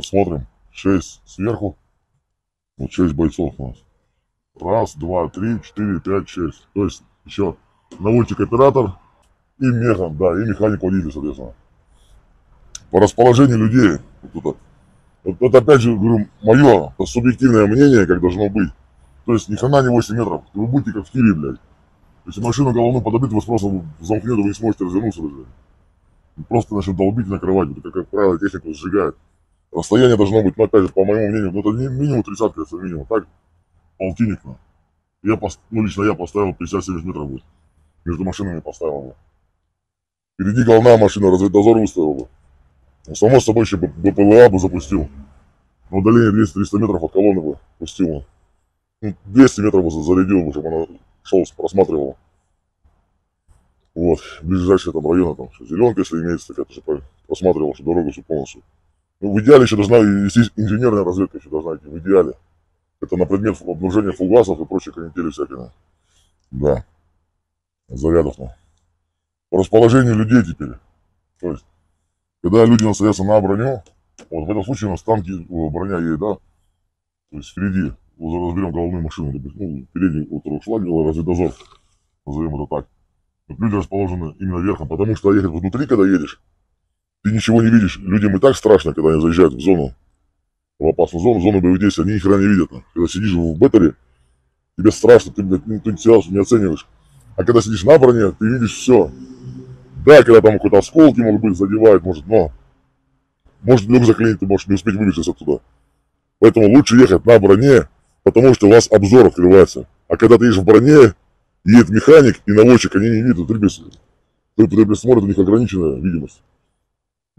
Вот, смотрим. Шесть сверху. Вот шесть бойцов у нас. Раз, два, три, четыре, пять, шесть. То есть еще наводчик-оператор и механ, да, и механик-водитель, соответственно. По расположению людей, вот это, вот это опять же, говорю, мое субъективное мнение, как должно быть. То есть ни хрена не 8 метров, вы будете как в тире, блядь. Если машину головную подобить, вас просто замкнет, вы не сможете развернуться даже. Просто начнет долбить и накрывать, это, как правило, технику сжигает. Расстояние должно быть, ну, опять же, по моему мнению, ну, это минимум тридцатка, это минимум, так, полтинник, ну. Я, ну, лично я поставил 50-70 метров будет. Между машинами поставил бы. Впереди головная машина, разведдозор выставил бы. Ну, само собой, еще БПЛА бы запустил. На удалении 200-300 метров от колонны бы пустил. Ну, 200 метров бы зарядил бы, чтобы она шел, просматривал. Вот, ближайшие там районы, там, зеленка, если имеется, такая, тоже просматривал, что дорогу всю полностью. Ну, в идеале еще должна, есть инженерная разведка еще должна идти, в идеале. Это на предмет обнаружения фугасов и прочей канители всякие. Да. Зарядов, ну. По расположению людей теперь. То есть, когда люди насадятся на броню, вот в этом случае у нас танки, броня едет, да, то есть впереди, разберем головную машину, ну, передний вот шлаг, разведдозор, назовем это так. Вот люди расположены именно верхом, потому что ехать внутри, когда едешь, ты ничего не видишь. Людям и так страшно, когда они заезжают в зону, в опасную зону, в зону боевых действий, они ни хера не видят. Когда сидишь в беттере, тебе страшно, ты, блядь, ты себя не оцениваешь. А когда сидишь на броне, ты видишь все. Да, когда там какой-то осколки могут быть, задевают, может, но может люк заклинить, ты можешь не успеть выбежать оттуда. Поэтому лучше ехать на броне, потому что у вас обзор открывается. А когда ты едешь в броне, едет механик и наводчик, они не видят, трипес, трипес смотрит, у них ограниченная видимость.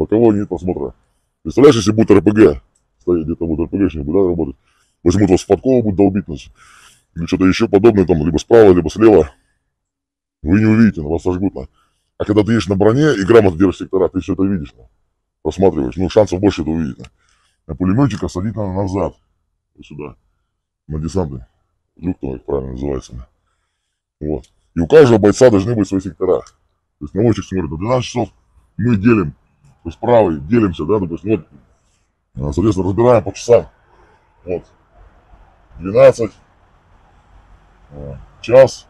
Боковой нет просмотра. Представляешь, если будет РПГ, стоит где-то будет РПГшник, да, работать, возьмут вас в подкову, будут долбить нас, или что-то еще подобное, там, либо справа, либо слева, вы не увидите, на вас сожгут. На. А когда ты едешь на броне и грамотно держишь сектора, ты все это видишь, на. просматриваешь, ну, шансов больше это увидеть. На. А пулеметчика садить надо назад, вот сюда, на десантный, люк, там, как правильно называется. На. Вот. И у каждого бойца должны быть свои сектора. То есть наводчик смотрит, на 12 часов мы делим, то есть правый, делимся, да, допустим, вот, соответственно, разбираем по часам. Вот, 12, час,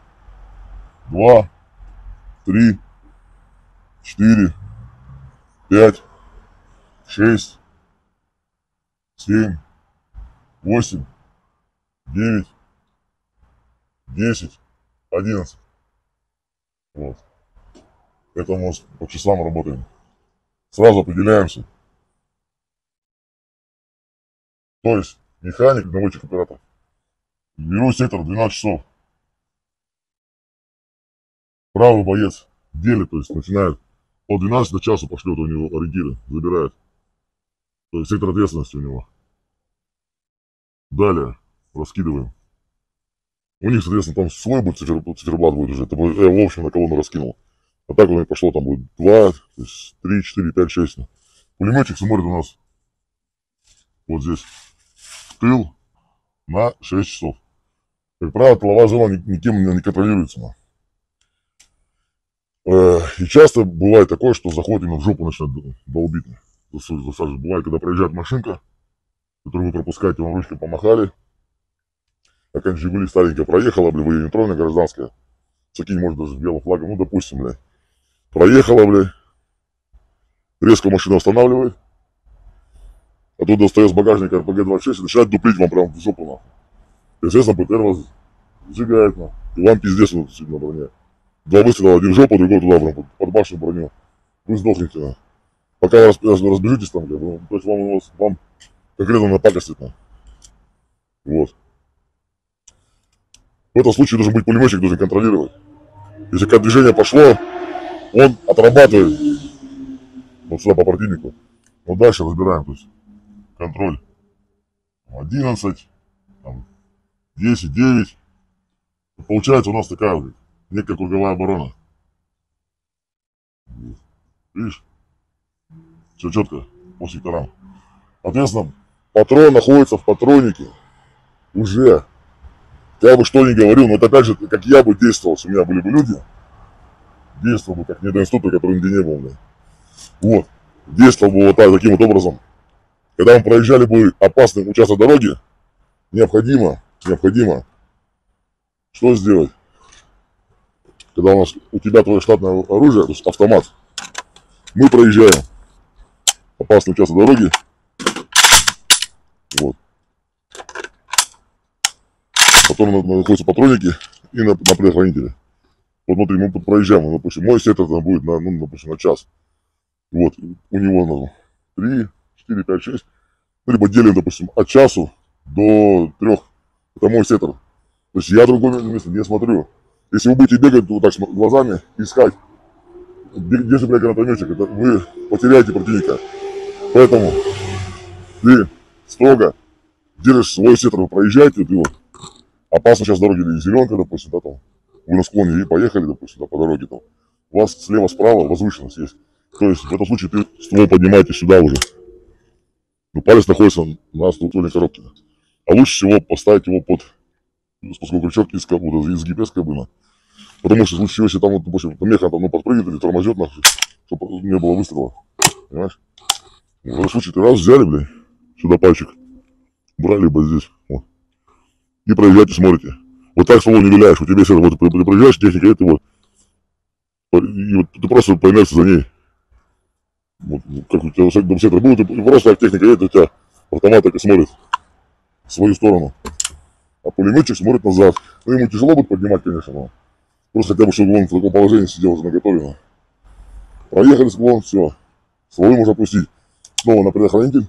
два, три, четыре, пять, шесть, семь, восемь, девять, десять, одиннадцать. Вот. Это мы по часам работаем. Сразу определяемся. То есть механик, наводчик, оператор. Беру сектор 12 часов правый боец делит, то есть начинает от 12 до часу пошлет у него ориентиры, забирает. То есть сектор ответственности у него. Далее раскидываем. У них, соответственно, там свой будет циферблат будет уже. Это я, в общем, на колонну раскинул. А так у меня пошло там будет 2, то есть 3, 4, 5, 6. Пулеметчик смотрит у нас вот здесь тыл на 6 часов. Как правило, тыловая зона никем не контролируется. Э, и часто бывает такое, что заходит именно в жопу начинает долбить. Засаживать. Бывает, когда проезжает машинка, которую вы пропускаете, вам ручкой помахали, какая-нибудь Жигули старенькая проехала, блин, вы нейтральная гражданская, Сакинь может даже с белым флагом, ну, допустим, бля. Проехала, бля, резко машину останавливает, оттуда достает с багажника РПГ-26 и начинает дуплить вам прям в жопу, нахуй. Естественно, ПТР вас сжигает, нахуй. И вам пиздец вот, на броне. Два выстрела, один в жопу, другой туда, прям, под башню броню. Вы сдохнете, на. Пока вы разбежитесь там, бля, ну, то есть вам, вам конкретно напакостит, на. Вот. В этом случае должен быть пулеметчик, должен контролировать. Если как движение пошло, он отрабатывает вот сюда по противнику. Вот дальше разбираем, то есть контроль 11, там, 10, 9. Получается у нас такая вот некая круговая оборона. Видишь? Все четко по секторам. Соответственно, патрон находится в патроннике уже. Я бы что ни говорил, но это опять же, как я бы действовал, если у меня были бы люди, действовал бы как недоинструктор, который нигде не был. Бля. Вот. Действовал бы вот так, таким вот образом. когда мы проезжали бы опасный участок дороги, необходимо, необходимо, что сделать? Когда у нас, у тебя твое штатное оружие, то есть автомат, мы проезжаем опасный участок дороги, вот. Потом находятся патроники и на, на предохранителе. Вот смотри, мы проезжаем, допустим, мой сектор там будет на, ну, допустим, на час. Вот, у него на 3, 4, 5, 6. Либо делим, допустим, от часу до трех. Это мой сектор. То есть я другое место не смотрю. Если вы будете бегать вот так глазами, искать, где же, блядь, гранатометчик, это вы потеряете противника. Поэтому ты строго держишь свой сектор, вы проезжаете, ты вот опасно сейчас дороги или зеленка, допустим, да, там, вы на склоне и поехали, допустим, да, по дороге там, у вас слева-справа возвышенность есть. То есть в этом случае ты ствол поднимаете сюда уже. Но палец находится на стволе коробки. А лучше всего поставить его под спусковой крючок из, вот, из GPS кабина. Потому что в случае, если там, допустим, меха там, ну, подпрыгнет или тормозет, нахуй, чтобы не было выстрела. Понимаешь? В этом случае ты раз взяли, блядь, сюда пальчик, брали бы здесь, вот, и проезжаете, смотрите. Вот так ствол не виляешь, у тебя если вот, ты техника, это вот, и вот ты просто по инерции за ней. Вот, как у тебя домсетер был, ты просто как техника едет, у тебя автомат так и смотрит в свою сторону. А пулеметчик смотрит назад. Ну, ему тяжело будет поднимать, конечно, но просто хотя бы, чтобы он в таком положении сидел уже наготове. Проехали склон, все. Стволы можно опустить. Снова на предохранитель.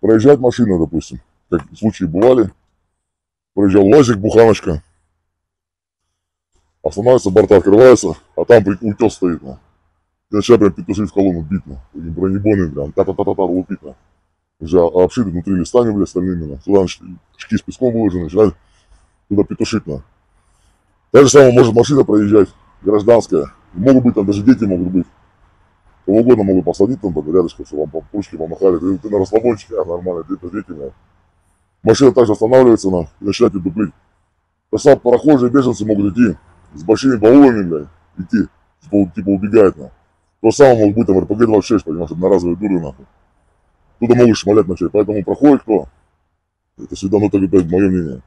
Проезжать машина, допустим. Как случаи бывали. Проезжал лазик, буханочка. Останавливается, борта открываются, а там утес стоит. Ну. И начинает прям петушить в колонну бить. Ну. Бронебойный прям та-та-та-та-та лупить. Ну. Уже обшиты внутри листами, блядь, стальными. Ну. Туда шки с песком выложены, начинают туда петушить. Ну. Так же самое может машина проезжать, гражданская. Могут быть там даже дети могут быть. Кого угодно могут посадить там рядышком, чтобы вам по пушке помахали. Ты, ты на расслабончике, а нормально, ты дети, блядь. Машина также останавливается на, начинает дуплить. Сам прохожие беженцы могут идти с большими баулами, блядь, идти. Типа, типа убегает, на. То самое может быть там РПГ-26, понимаешь, одноразовые дуры, нахуй. Туда могут шмалять начать. Поэтому проходит кто? Это всегда, ну, так, это мое мнение.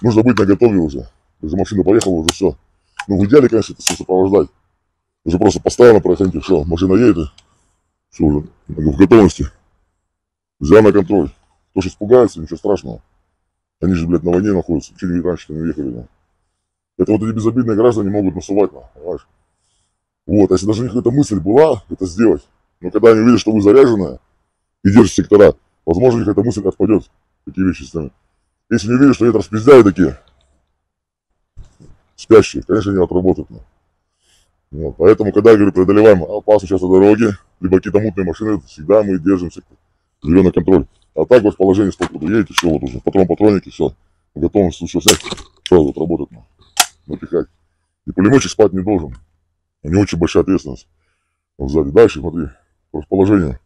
Нужно быть наготове уже. Уже машина поехала, уже все. Ну, в идеале, конечно, это все сопровождать. Уже просто поставил на проходите, все, машина едет, все уже в готовности. Взял на контроль. Кто же испугается, ничего страшного. Они же, блядь, на войне находятся, чуть раньше не уехали. Да. Это вот эти безобидные граждане могут насувать, понимаешь? Вот, а если даже у них какая-то мысль была это сделать, но когда они увидят, что вы заряженная и держите сектора, возможно, у них эта мысль отпадет, такие вещи с нами. Если не увидят, что это распиздяи такие, спящие, конечно, они отработают. Ну. Вот, поэтому, когда, я говорю, преодолеваем опасную часть дороги, либо какие-то мутные машины, всегда мы держимся, на контроль. А так вот в положении стоподу едете, все, вот уже, патрон, патроники, все, готовность, все снять, сразу вот напихать. И пулеметчик спать не должен. У него очень большая ответственность. Он сзади. Дальше, смотри, расположение.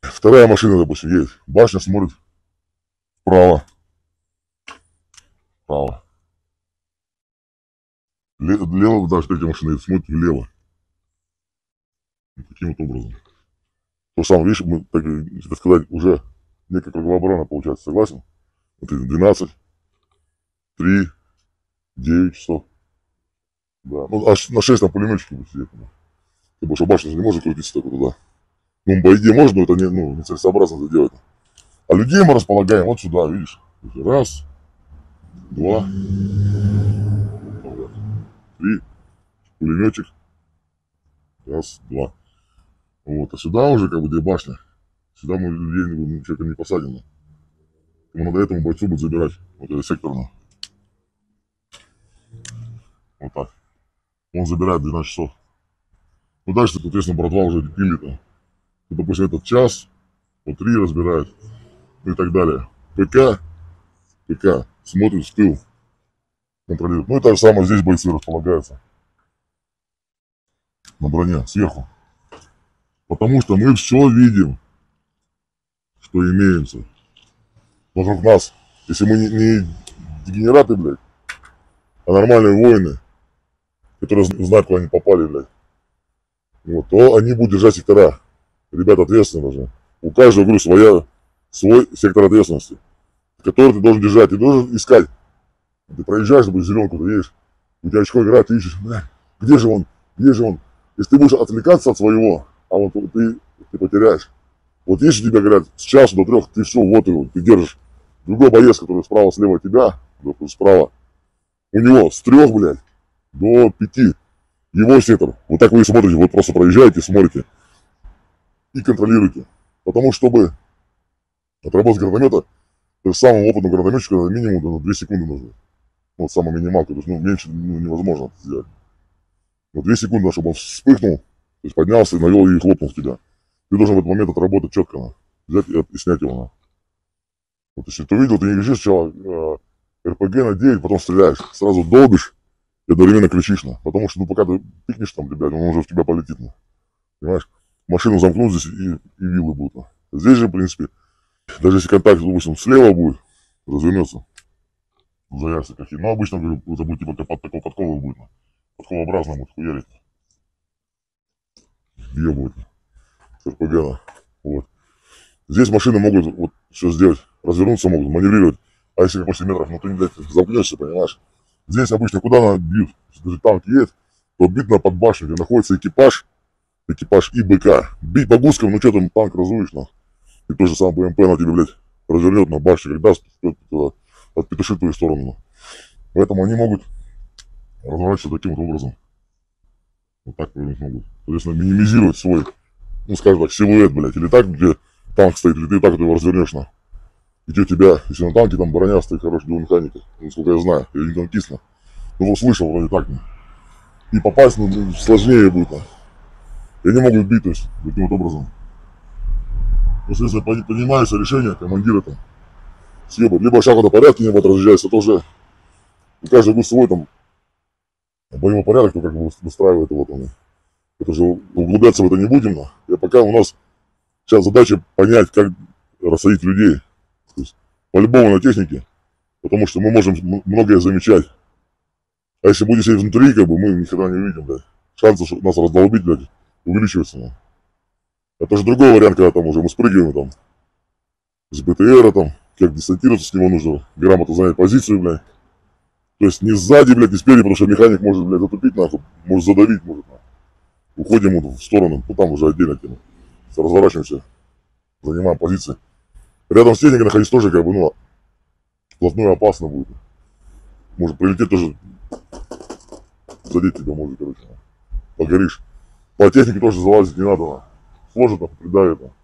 Вторая машина, допустим, едет. Башня смотрит вправо. Вправо. Лево, даже третья машина едет, смотрит влево. Таким вот образом. То самое, видишь, мы, так сказать, уже некая круговая оборона получается, согласен? Вот 12, 3, 9 часов. Да. Ну, аж на 6 там пулеметчики сидеть. Ну. Потому что башня не может крутиться так туда. Ну, по идее можно, но это не, ну, нецелесообразно это делать. А людей мы располагаем вот сюда, видишь. Раз, два, три, пулеметчик. Раз, два. Вот, а сюда уже как бы где башня. Сюда мы людей человека не посадим. Ему надо этому бойцу будет забирать. Вот это секторно. Вот так он забирает 12 часов. Ну дальше, соответственно, братва уже пилит. Ну, допустим, этот час, по три разбирает, ну и так далее. ПК, ПК смотрит в тыл, контролирует. Ну и так же самое здесь бойцы располагаются. На броне, сверху. Потому что мы все видим, что имеется. Вокруг нас. Если мы не, не дегенераты, блядь, а нормальные воины, которые знают, куда они попали, блядь, вот, то они будут держать сектора. Ребята ответственны должны. У каждого, говорю, своя свой сектор ответственности, который ты должен держать, ты должен искать. Ты проезжаешь, допустим, зеленку, ты едешь, у тебя очко играет, ты ищешь, бля, где же он, где же он? Если ты будешь отвлекаться от своего, а вот ты, ты потеряешь. Вот если тебе говорят, с часу до трех, ты все, вот его, ты держишь. Другой боец, который справа, слева тебя, справа, у него с трех, блядь, до пяти его сектор. Вот так вы и смотрите, вот просто проезжаете, смотрите и контролируете. Потому чтобы отработать гранатомета, самому опытному гранатометчику минимум на 2 секунды нужно. Вот самая минималка, то есть ну, меньше ну, невозможно сделать. Вот 2 секунды, чтобы он вспыхнул, то есть поднялся и навел и хлопнул в тебя. Ты должен в этот момент отработать четко, на, взять и, и снять его. На. Вот если ты увидел, ты не лежишь сначала э, РПГ на 9, потом стреляешь, сразу долбишь и одновременно кричишь, на. потому что ну пока ты пикнешь там, ребят, он уже в тебя полетит. На. Понимаешь? Машину замкнут здесь и, и вилы будут. На. Здесь же, в принципе, даже если контакт, допустим, слева будет, развернется, заявится какие. Но обычно, говорю, это будет типа под такого подкова будет. Подковообразно будет хуярить. Где РПГ. Вот. Здесь машины могут вот все сделать, развернуться могут, маневрировать. А если после метров, ну ты, блядь, замкнешься, понимаешь? Здесь обычно куда бьют? Даже танк едет, то бить на под башню, где находится экипаж, экипаж и БК. Бить по гускам, ну что там танк разуешь, нахуй. И то же самое БМП на тебе, блядь, развернет на башне, когда отпетушит твою сторону. Поэтому они могут разворачиваться таким вот образом. Вот так повернуть могут. Соответственно, минимизировать свой, ну, скажем так, силуэт, блядь. Или так, где танк стоит, или ты так его развернешь, на. И у тебя, если на танке там броня стоит хорошая для механика, насколько я знаю, я не танкист, ну, вот слышал вроде так, ну. И попасть, ну, сложнее будет, на. И они могут бить, то есть, таким вот образом. Ну, соответственно, принимается решение командира там съебать. Либо шаг на порядке не будет разъезжаться, у каждого будет свой там боевой порядок, кто как бы выстраивает его там. Это уже углубляться в это не будем, я пока у нас сейчас задача понять, как рассадить людей. То есть по-любому на технике, потому что мы можем многое замечать. А если будем сидеть внутри, как бы мы никогда не увидим, блядь. Шансы нас раздолбить, блядь, увеличиваются. Ну. Это же другой вариант, когда там уже мы спрыгиваем там с БТРа там, как десантироваться с него нужно, грамотно занять позицию, блядь. То есть не сзади, блядь, не спереди, потому что механик может, блядь, затупить, нахуй, может задавить, может, нахуй. Уходим в сторону, ну там уже отдельно тема. Разворачиваемся, занимаем позиции. Рядом с техникой находиться тоже, как бы, ну, вплотную опасно будет. Может прилететь тоже, задеть тебя может, короче, погоришь. По технике тоже залазить не надо, нахуй сложит, нахуй, придавит, нахуй.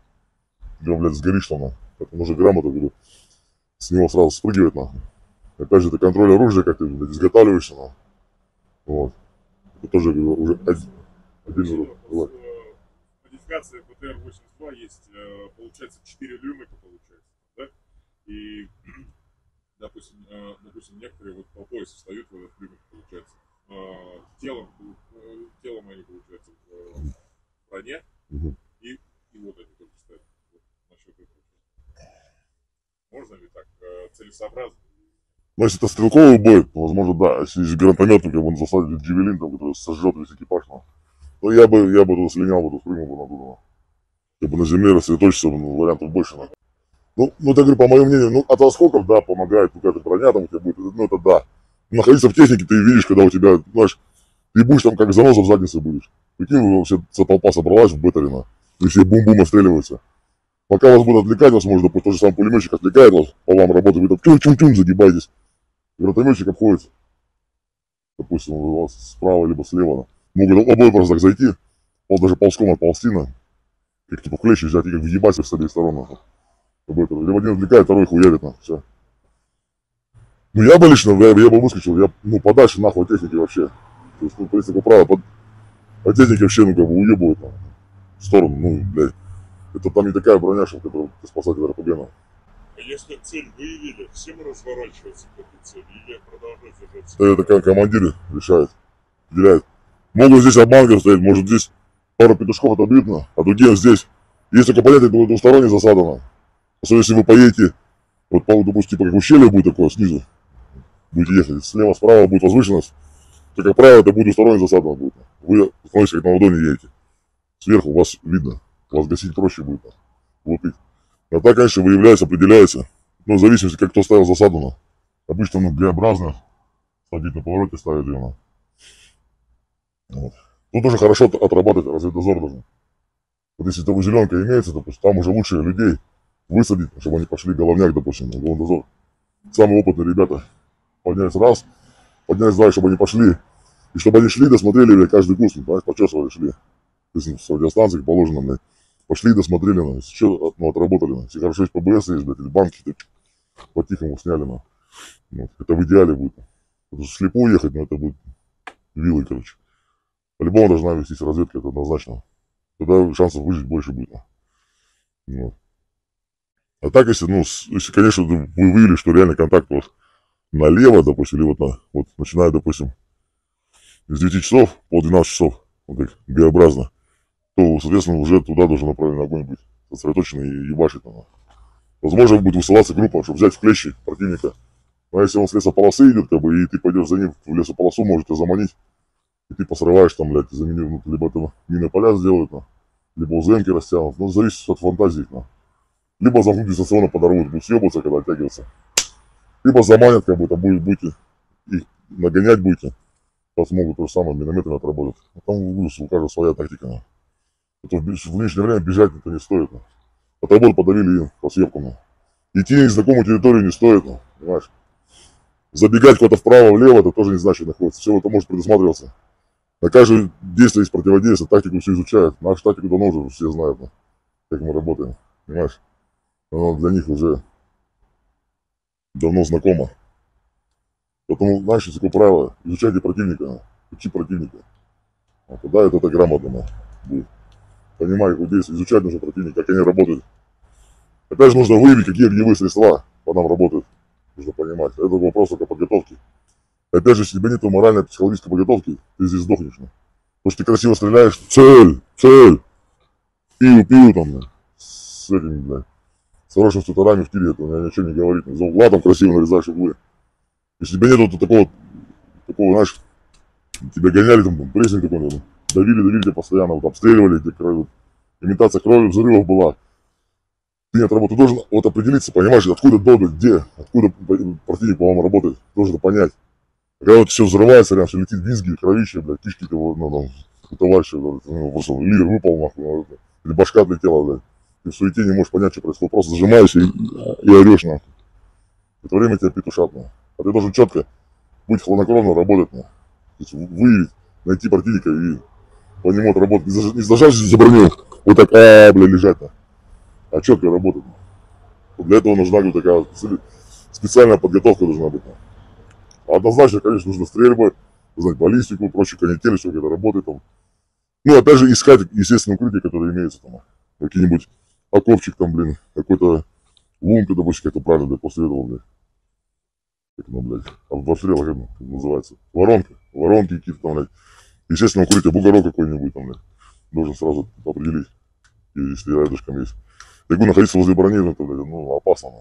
Где, блядь, сгоришь там, нахуй. Поэтому нужно грамотно, говорю, с него сразу спрыгивать, нахуй. Опять же, это контроль оружия, как ты, блядь, изготавливаешься, нахуй. Вот. Это тоже, говорю, уже один, один вот. Модификация БТР-82 есть, э, получается, 4 люмика, получается, да? И, допустим, э, допустим, некоторые вот по поясу встают в этот люмик, получается. Э, телом, телом они, получается, в броне, Угу. И, и вот они только стоят. Вот, насчет этого. Можно ли так? Э, целесообразно? Ну, если это стрелковый бой, то, возможно, да. Если из гранатометника он засадит джевелин, там, который сожжет весь экипаж, ну, то я бы, я бы тут слинял, бы тут прыгнул бы на оттуда. Как бы на земле рассредоточиться, ну, вариантов больше, ну. Ну, ну, так говорю, по моему мнению, ну, от осколков, да, помогает, какая-то броня там у тебя будет, ну, это да. Находиться в технике ты видишь, когда у тебя, знаешь, ты будешь там как заноза в заднице будешь. Прикинь, вообще вся толпа собралась в Беттерина, и все бум-бум отстреливаются. Пока вас будут отвлекать, вас может, допустим, тот же самый пулеметчик отвлекает вас, по вам работает, вы там тюн-тюн-тюн загибаетесь. Гранатометчик обходит, допустим, у вас справа либо слева. Могут обои просто так зайти, вот даже ползком отползти на, как типа клещи взять и как въебать с обеих сторон. Либо один отвлекает, второй хуярит, на, все. Ну я бы лично, я, я бы выскочил, я, ну, подальше нахуй техники вообще. То есть, ну, в принципе, право, под, а техники вообще, ну, как бы уебывают там, в сторону, ну, блядь. Это там не такая броня, что которую ты спасатель РПГ. А если цель выявили, всем разворачиваться к этой цели или продолжать держаться? Это командир решает, определяет. Могут здесь обманка стоять, может здесь пару петушков отобьют, ну, а другие здесь. Только понятно, это двусторонняя засада, ну. Особенно если вы поедете, вот, по, допустим, типа как ущелье будет такое снизу, будете ехать, слева, справа будет возвышенность, то, как правило, это будет двусторонняя засада будет. Вы становитесь как на ладони едете. Сверху вас видно. Вас гасить проще будет. Лупить. А так, конечно, выявляется, определяется. Ну, в зависимости, как кто ставил засаду. Ну. Обычно, ну, Г-образно садить на повороте ставят ее. Ну. Вот. Тут уже хорошо от- отработать разведдозор должен. Вот если там зеленка имеется, то пусть там уже лучше людей высадить, чтобы они пошли головняк, допустим, на дозор. Самые опытные ребята поднялись раз, поднялись два, чтобы они пошли. И чтобы они шли, досмотрели каждый куст, ну, понимаешь, почесывали, шли. То есть ну, с радиостанции, положено, блядь. Пошли, досмотрели, ну, что, ну, отработали, ну. Если хорошо есть ПБС есть, блядь, или банки, по-тихому сняли, ну. Вот. Это в идеале будет. Потому что слепую ехать, ну, это будет вилой, короче. По-любому должна вестись разведка, это однозначно. Тогда шансов выжить больше будет. ну. Вот. А так, если, ну, если, конечно, вы выявили, что реально контакт вот налево, допустим, или вот, на, вот начиная, допустим, с 9 часов по 12 часов, вот так, Г-образно, то, соответственно, уже туда должен направленный огонь быть сосредоточен и ебашить. ну. Возможно, будет высылаться группа, чтобы взять в клещи противника. Но если он с лесополосы идет, как бы, и ты пойдешь за ним в лесополосу, можете заманить, и ты посрываешь там, блядь, замени, ну, либо там минные поля сделают, ну, либо узенки растянут. Ну, зависит от фантазии. Ну. Либо замкнут дистанционно подорвут, будут съебаться, когда оттягиваться. Либо заманят, как бы, там будет, будете их нагонять будете. Могут то же самое минометами отработать. А там у у каждого своя тактика. Ну. Это в, в нынешнее время бежать это не стоит. Ну. Отработать подавили им по съебкам. Ну. Идти на незнакомую территорию не стоит, ну, понимаешь? Забегать куда-то вправо, влево, это тоже не значит находится. Все это может предусматриваться. На каждое действие есть противодействие, тактику все изучают. Нашу тактику давно уже все знают, как мы работаем, понимаешь? Оно для них уже давно знакомо. Поэтому, знаешь, есть такое правило, изучайте противника, учи противника. А тогда это, это грамотно будет. Понимай, как действие, изучать нужно противника, как они работают. Опять же, нужно выявить, какие огневые средства по нам работают. Нужно понимать. Это вопрос только подготовки. Опять же, если у тебя нет моральной психологической подготовки, ты здесь сдохнешь. ну. Потому что ты красиво стреляешь, цель, цель, пиу, пиу там, бля, с этими, бля, с хорошими стуторами в тире, это ничего не говорит. За угла там красиво нарезаешь углы. Если тебя нет вот такого, такого, знаешь, тебя гоняли там, там прессинг такой, ну, давили, давили тебя постоянно, вот обстреливали, кровь, вот, имитация крови, взрывов была. Ты не отработал, ты должен вот определиться, понимаешь, откуда долго, где, откуда противник, по-моему, работает, должен это понять. Когда вот все взрывается, рядом все летит визги, кровище, блядь, кишки того, ну, там, товарища, блядь, ну, просто лидер выпал, нахуй, ну, или башка отлетела, блядь. Ты в суете не можешь понять, что происходит, просто зажимаешься и, и орешь, нахуй. Это время тебя петушат, нахуй. А ты должен четко быть хладнокровно работать, нахуй. То есть выявить, найти противника и по нему отработать. Не заж- зажать за броню, вот так, а, бля, лежать, нахуй. а четко работать. нахуй. Для этого нужна говорю, такая специ- специальная подготовка должна быть. нахуй. Однозначно, конечно, нужно стрельбы, знать баллистику, прочие канители, все это работает там. Ну, опять же, искать, естественно, укрытие, которое имеется там. Какие-нибудь окопчик там, блин, какой-то лунка, допустим, как это правильно, блядь, после этого, блядь. Как оно, блядь, а в обстрелах как оно называется? Воронка. Воронки какие-то там, блядь. Естественно, укрытие, бугорок какой-нибудь там, блядь. Должен сразу определить, если рядышком есть. Я говорю, находиться возле брони, ну, это, блядь, ну, опасно, ну.